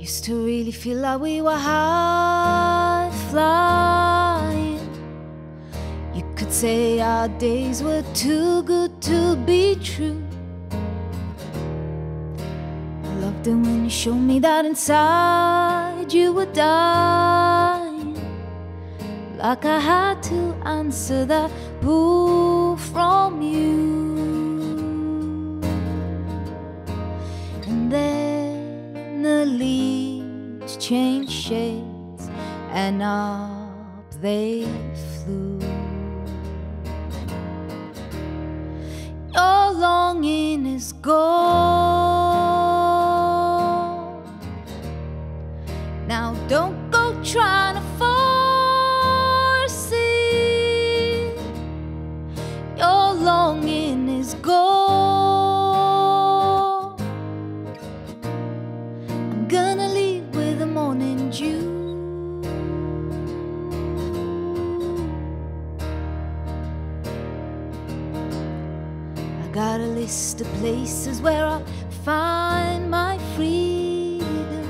Used to really feel like we were high flying. You could say our days were too good to be true. I loved it when you showed me that inside you were dying. Like I had to answer that pull from you. Changed shades and up they flew. Your longing is gone. Now don't go trying of places where I'll find my freedom.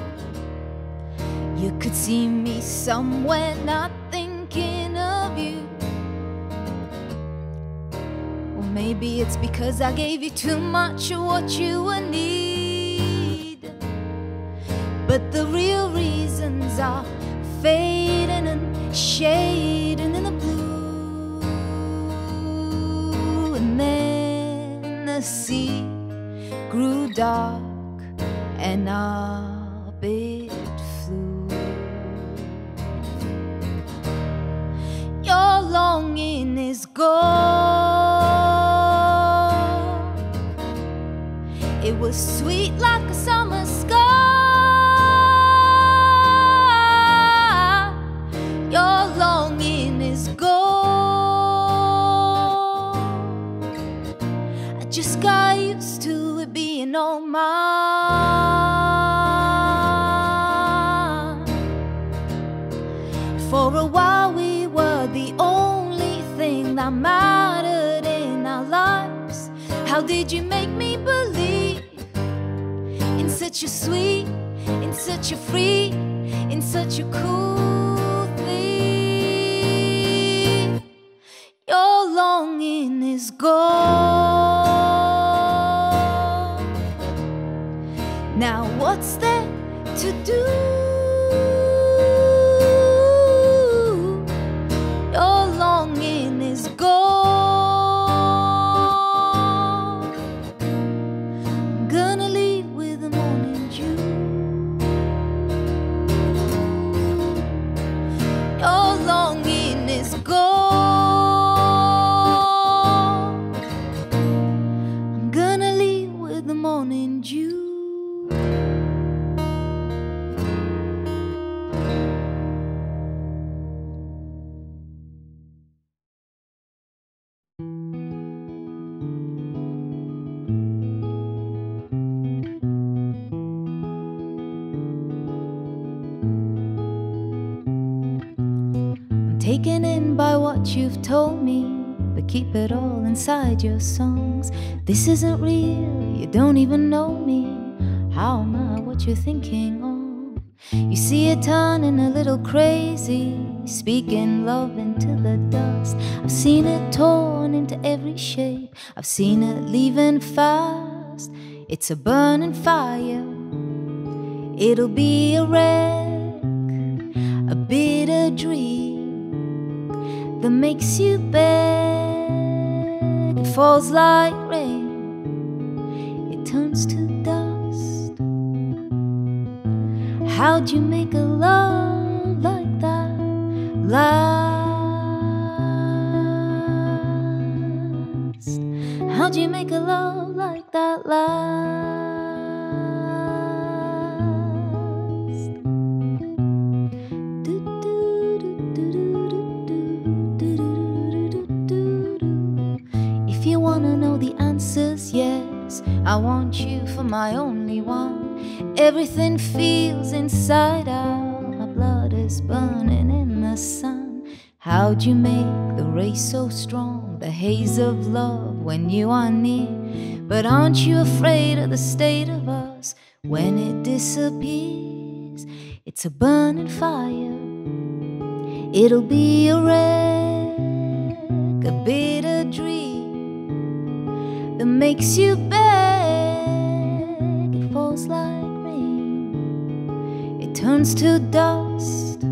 You could see me somewhere not thinking of you. Or maybe it's because I gave you too much of what you would need. But the real reasons are fading and shading in the blue. The sea grew dark and up it flew. Your longing is gone. While, we were the only thing that mattered in our lives. How did you make me believe in such a sweet, in such a free, in such a cool thing? Your longing is gone. Now, what's there to do? Taken in by what you've told me, but keep it all inside your songs. This isn't real, you don't even know me. How am I what you're thinking of? You see it turning a little crazy, speaking love into the dust. I've seen it torn into every shape, I've seen it leaving fast. It's a burning fire, it'll be a wreck, a bitter dream makes you beg. It falls like rain, it turns to dust. How'd you make a love like that last? How'd you make a love like that last? I want you for my only one. Everything feels inside out, my blood is burning in the sun. How'd you make the race so strong, the haze of love when you are near? But aren't you afraid of the state of us when it disappears? It's a burning fire. It'll be a wreck, a bitter dream that makes you beg. It like rain, it turns to dust.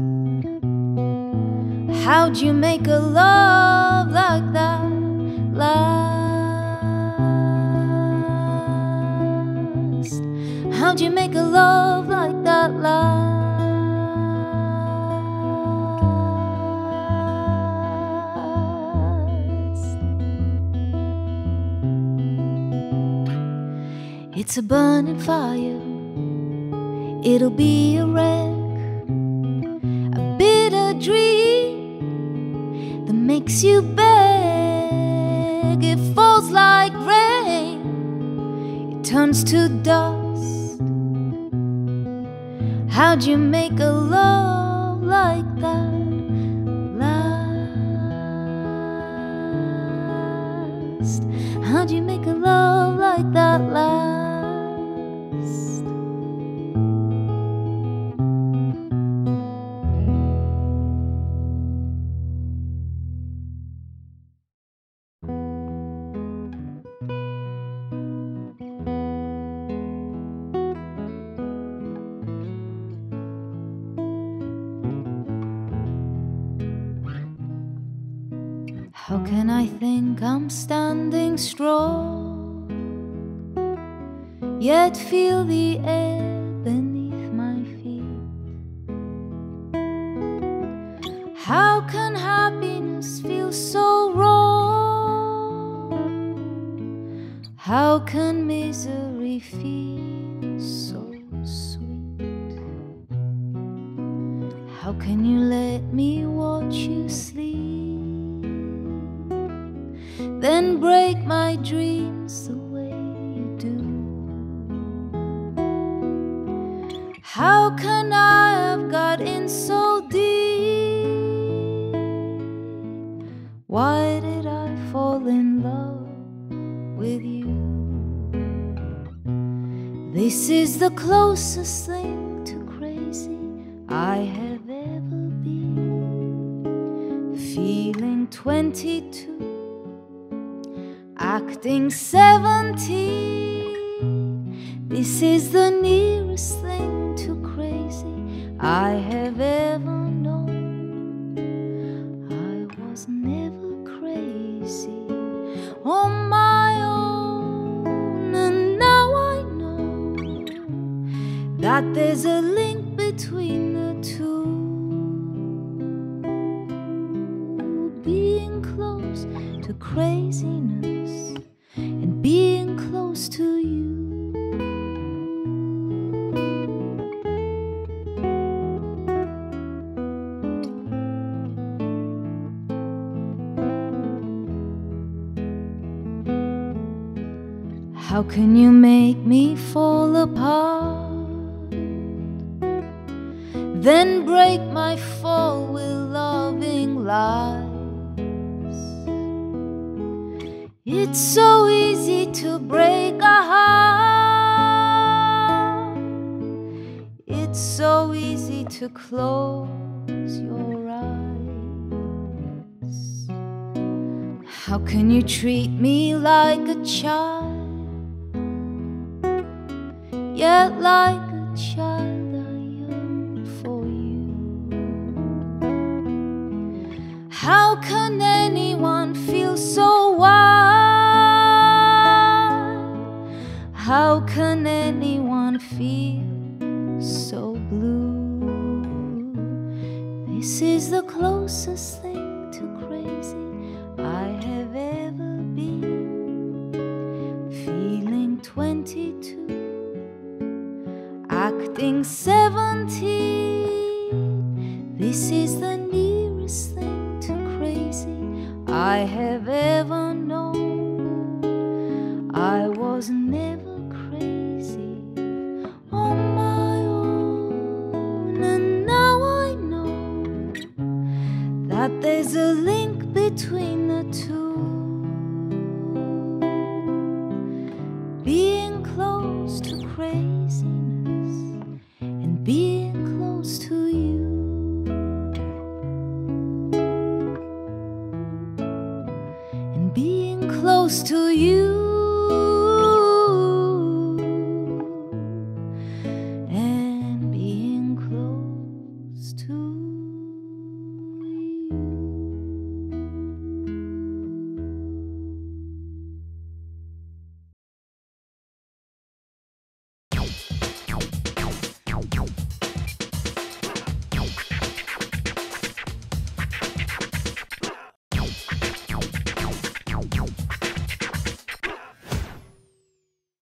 How'd you make a love like that? Last? How'd you make a love like that last? It's a burning fire, it'll be a wreck, a bitter dream that makes you beg. It falls like rain, it turns to dust. How'd you make a love like that? Last? How'd you make a love like that last? I think I'm standing strong, yet feel the air beneath my feet? How can happiness feel so wrong? How can misery feel so sweet? How can you let me watch you sleep? Then break my dreams the way you do. How can I have got in so deep? Why did I fall in love with you? This is the closest thing to crazy I have ever been. Feeling 22 acting 17. This is the How can you make me fall apart? Then break my fall with loving lies. It's so easy to break a heart. It's so easy to close your eyes. How can you treat me like a child? Yet, like a child, I yearn for you. How can anyone feel so wild? How can anyone feel so blue? This is the closest thing to crazy I have ever been. Feeling 22 acting 17. This is the nearest thing to crazy I have ever known. I was never crazy on my own, and now I know that there's a link between close to you.